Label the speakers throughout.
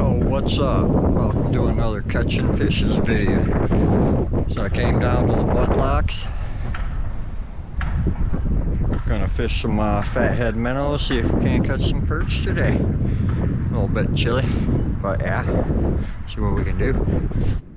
Speaker 1: Yo, what's up? Welcome to another Catchin Fishes video. So I came down to the mudlocks. Gonna fish some uh, fathead minnows, see if we can't catch some perch today. A little bit chilly, but yeah, see what we can do.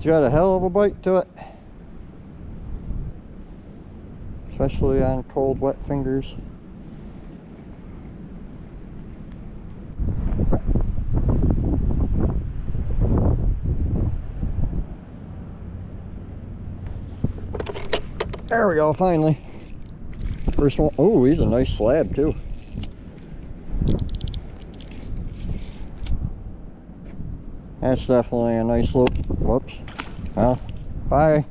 Speaker 1: Wind's got a hell of a bite to it. Especially on cold, wet fingers. There we go, finally. First one. Oh, he's a nice slab too. That's definitely a nice loop. Whoops. Well, bye.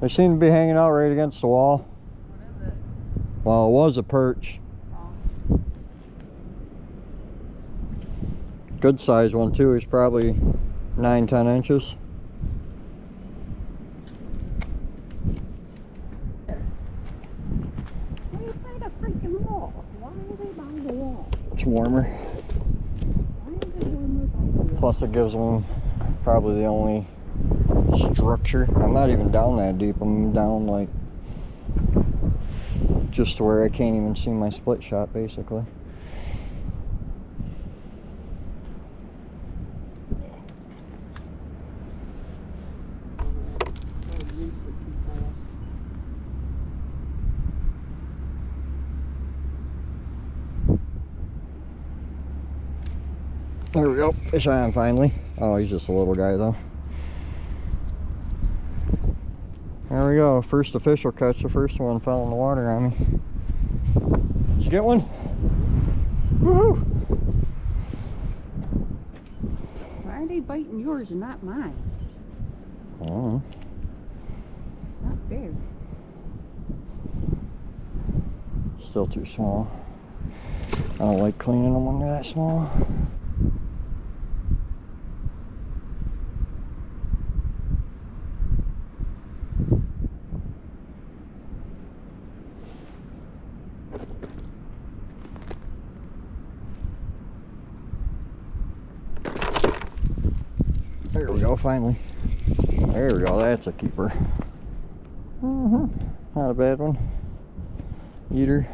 Speaker 1: They seem to be hanging out right against the wall.
Speaker 2: What is it?
Speaker 1: Well, it was a perch.
Speaker 2: Oh,
Speaker 1: Good size one too. He's probably nine, ten inches.
Speaker 2: Why are they by the freaking wall. Why are they by the wall?
Speaker 1: It's warmer.
Speaker 2: Why are they warmer by the wall?
Speaker 1: Plus it gives them probably the only structure. I'm not even down that deep. I'm down like just to where I can't even see my split shot basically. There we go. Fish on finally. Oh, he's just a little guy though. There we go. First official catch. The first one fell in the water on me. Did you get one? Woohoo!
Speaker 2: Why are they biting yours and not mine?
Speaker 1: Oh,
Speaker 2: Not fair.
Speaker 1: still too small. I don't like cleaning them when they're that small. There we go, finally. There we go, that's a keeper. Uh-huh. Not a bad one. Eater.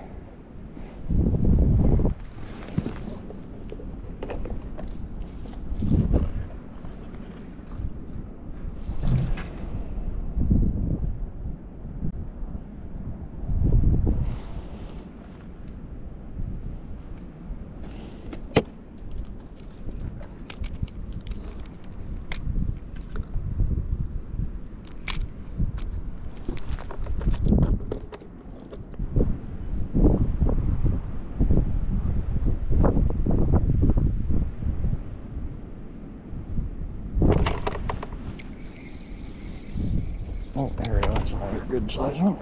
Speaker 1: Oh, there we go. That's another good size one.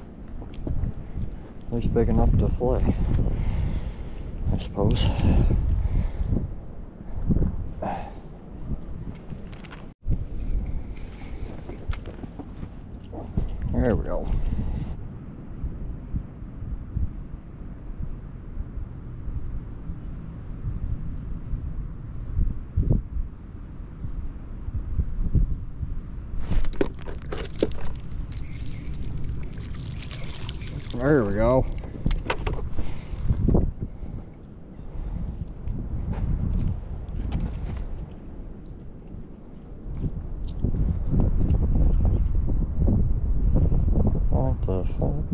Speaker 1: At least big enough to fillet, I suppose. There we go. There we go. What the fuck?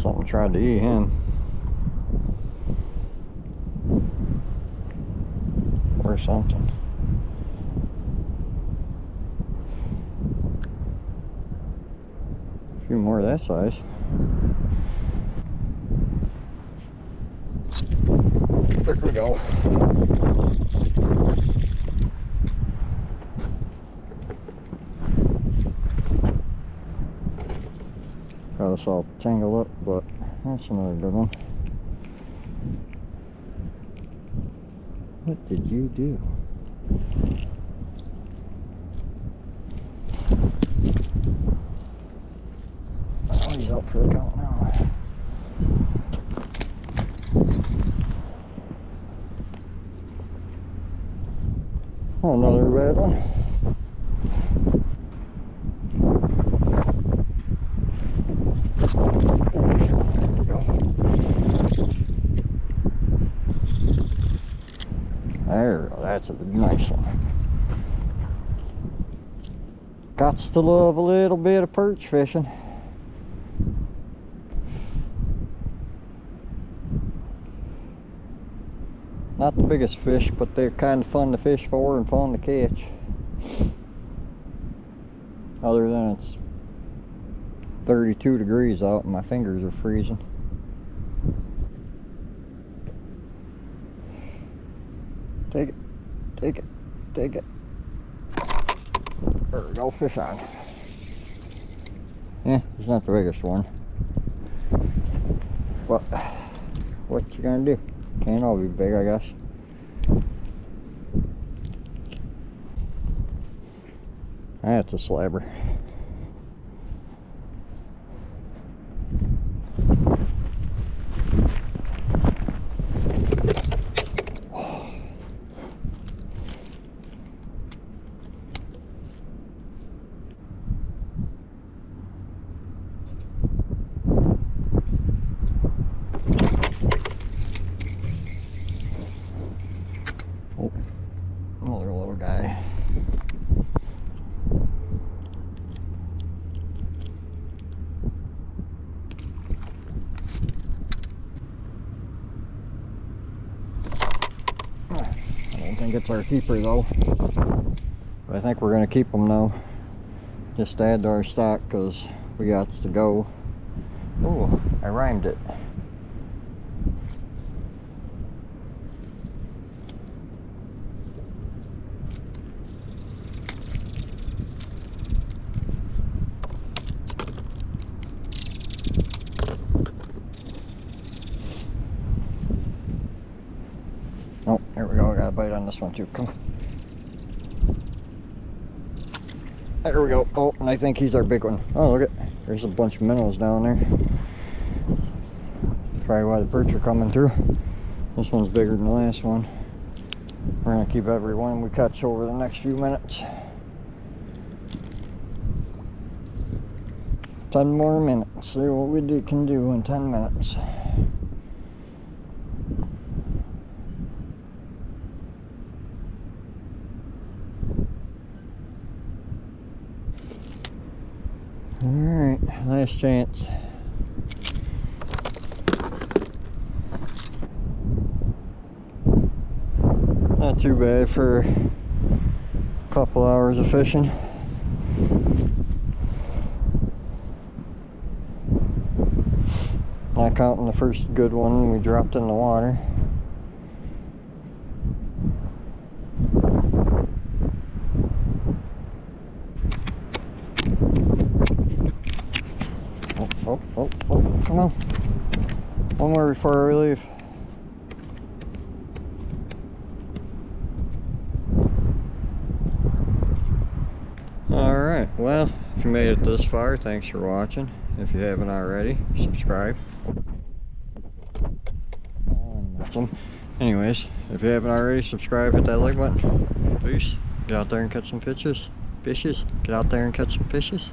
Speaker 1: Something tried to eat him. Or something. Few more of that size. There we go. Got us all tangled up, but that's another good one. What did you do? Oh, he's up for now. Oh, another red one. There. There, that's a nice one. Gots to love a little bit of perch fishing. Not the biggest fish, but they're kind of fun to fish for and fun to catch. Other than it's 32 degrees out and my fingers are freezing. Take it, take it, take it. There we go, fish on. Yeah, it's not the biggest one. But what you gonna do? Can't all be big, I guess. That's a slabber. Oh, Another little guy. I don't think it's our keeper though. But I think we're gonna keep them now. Just add to our stock because we got to go. Oh, I rhymed it. Oh, here bite on this one too. Come on. There we go. Oh, and I think he's our big one. Oh, look at there's a bunch of minnows down there. Probably why the perch are coming through. This one's bigger than the last one. We're gonna keep every one we catch over the next few minutes. Ten more minutes. See what we can do in ten minutes. Alright, last chance. Not too bad for a couple hours of fishing. Not counting the first good one we dropped in the water. Oh, oh, oh, oh, come on. One more before we leave. Alright, well, if you made it this far, thanks for watching. If you haven't already, subscribe. Anyways, if you haven't already, subscribe, hit that like button. Peace. Get out there and catch some fishes. Fishes. Get out there and catch some fishes.